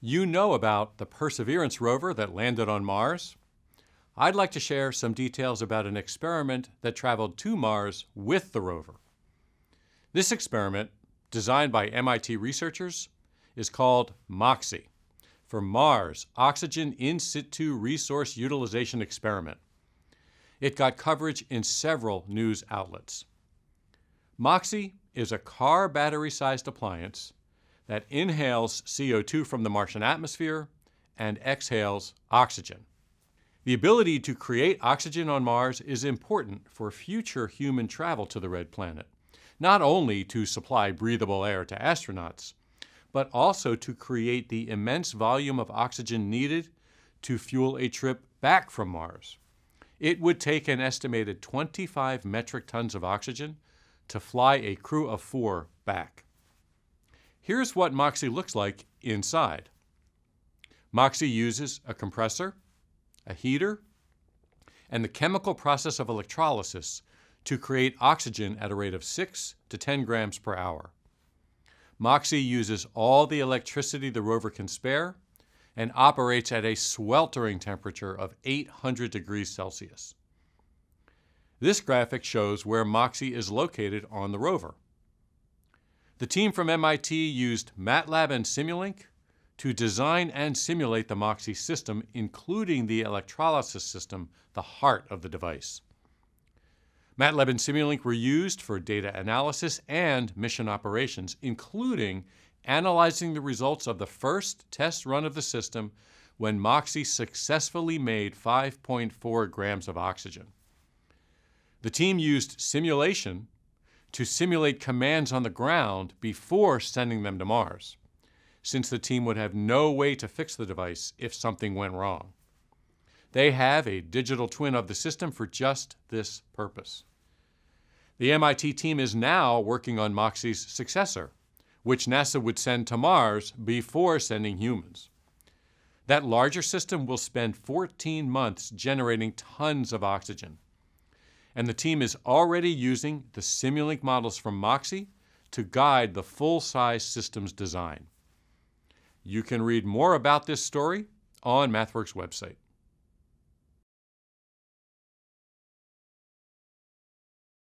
You know about the Perseverance rover that landed on Mars. I'd like to share some details about an experiment that traveled to Mars with the rover. This experiment, designed by MIT researchers, is called MOXIE, for Mars Oxygen In Situ Resource Utilization Experiment. It got coverage in several news outlets. MOXIE is a car battery sized appliance that inhales CO2 from the Martian atmosphere and exhales oxygen. The ability to create oxygen on Mars is important for future human travel to the red planet, not only to supply breathable air to astronauts, but also to create the immense volume of oxygen needed to fuel a trip back from Mars. It would take an estimated 25 metric tons of oxygen to fly a crew of four back. Here's what Moxie looks like inside. Moxie uses a compressor, a heater, and the chemical process of electrolysis to create oxygen at a rate of 6 to 10 grams per hour. Moxie uses all the electricity the rover can spare and operates at a sweltering temperature of 800 degrees Celsius. This graphic shows where Moxie is located on the rover. The team from MIT used MATLAB and Simulink to design and simulate the MOXIE system, including the electrolysis system, the heart of the device. MATLAB and Simulink were used for data analysis and mission operations, including analyzing the results of the first test run of the system when MOXIE successfully made 5.4 grams of oxygen. The team used simulation to simulate commands on the ground before sending them to Mars, since the team would have no way to fix the device if something went wrong. They have a digital twin of the system for just this purpose. The MIT team is now working on MOXIE's successor, which NASA would send to Mars before sending humans. That larger system will spend 14 months generating tons of oxygen and the team is already using the Simulink models from Moxie to guide the full-size systems design. You can read more about this story on MathWorks website.